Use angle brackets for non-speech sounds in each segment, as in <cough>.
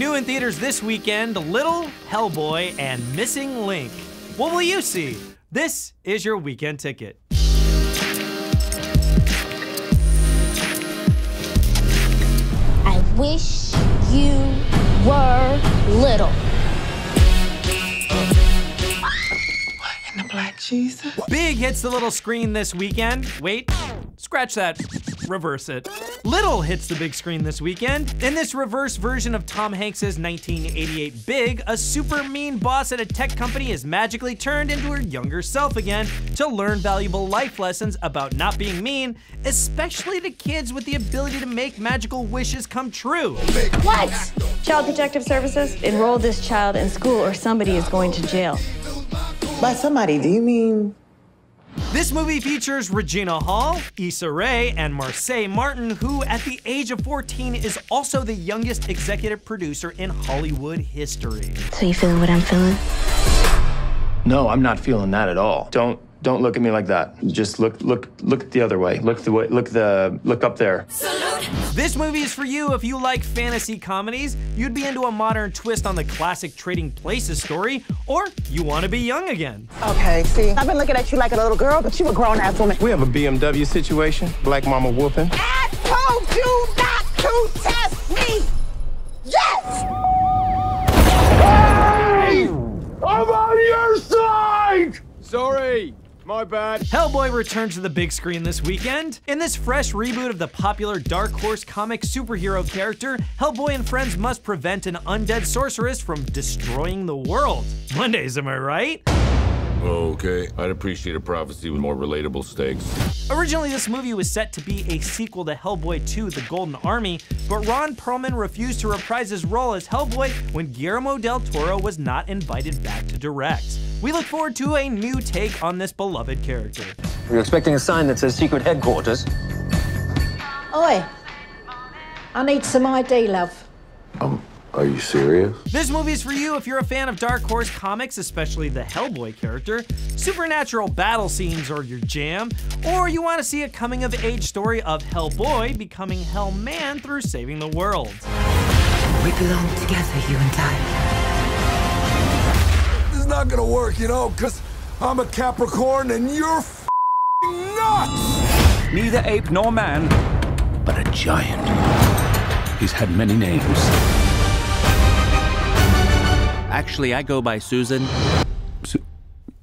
New in theaters this weekend Little, Hellboy, and Missing Link. What will you see? This is your weekend ticket. I wish you were little. And the black Jesus. Big hits the little screen this weekend. Wait, scratch that. Reverse it. Little hits the big screen this weekend. In this reverse version of Tom Hanks's 1988 Big, a super mean boss at a tech company is magically turned into her younger self again to learn valuable life lessons about not being mean, especially to kids with the ability to make magical wishes come true. What? Child Protective Services, enroll this child in school or somebody is going to jail. By somebody, do you mean This movie features Regina Hall, Issa Rae, and Marsai Martin, who at the age of 14 is also the youngest executive producer in Hollywood history. So you feeling what I'm feeling? No, I'm not feeling that at all. Don't don't look at me like that. Just look look look the other way. Look the way look the look up there. This movie is for you if you like fantasy comedies, you'd be into a modern twist on the classic Trading Places story, or you want to be young again. Okay, see, I've been looking at you like a little girl, but you a grown ass woman. We have a BMW situation. Black mama whooping. I told you not to test me! Yes! I'm on your side! Sorry, my bad. Hellboy returns to the big screen this weekend. In this fresh reboot of the popular Dark Horse comic superhero character, Hellboy and friends must prevent an undead sorceress from destroying the world. Mondays, am I right? Okay, I'd appreciate a prophecy with more relatable stakes. Originally, this movie was set to be a sequel to Hellboy 2 The Golden Army, but Ron Perlman refused to reprise his role as Hellboy when Guillermo del Toro was not invited back to direct. We look forward to a new take on this beloved character. Were you expecting a sign that says secret headquarters? Oi, I need some ID, love. Um, are you serious? This movie is for you if you're a fan of Dark Horse comics, especially the Hellboy character, supernatural battle scenes are your jam, or you want to see a coming of age story of Hellboy becoming Hellman through saving the world. We belong together, you and I. This is not gonna work, you know, because I'm a Capricorn and you're nuts! Neither ape nor man, but a giant. He's had many names. Actually, I go by Susan. Su-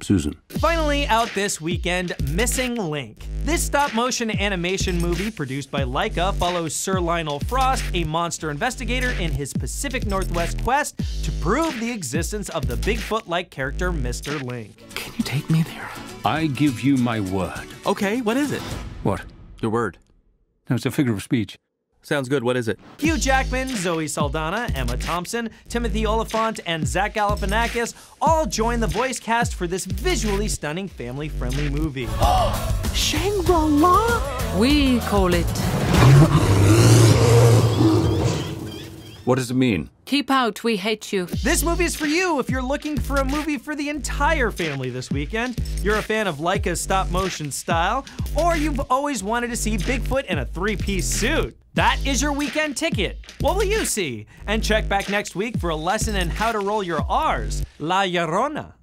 Susan. Finally, out this weekend, Missing Link. This stop motion animation movie produced by Laika follows Sir Lionel Frost, a monster investigator, in his Pacific Northwest quest to prove the existence of the Bigfoot like character Mr. Link. Can you take me there? I give you my word. Okay, what is it? What? Your word. No, it's a figure of speech. Sounds good. What is it? Hugh Jackman, Zoe Saldana, Emma Thompson, Timothy Olyphant, and Zach Galifianakis all join the voice cast for this visually stunning family-friendly movie. <gasps> Shangri-La? We call it. What does it mean? Keep out, we hate you. This movie is for you if you're looking for a movie for the entire family this weekend, you're a fan of Laika's stop motion style, or you've always wanted to see Bigfoot in a three-piece suit. That is your weekend ticket. What will you see? And check back next week for a lesson in how to roll your R's. La Llorona.